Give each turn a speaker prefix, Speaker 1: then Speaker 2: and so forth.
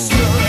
Speaker 1: slow.